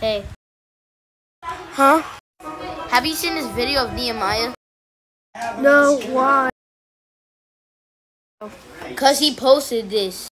Hey, Huh? have you seen this video of Nehemiah? No, why? Cause he posted this.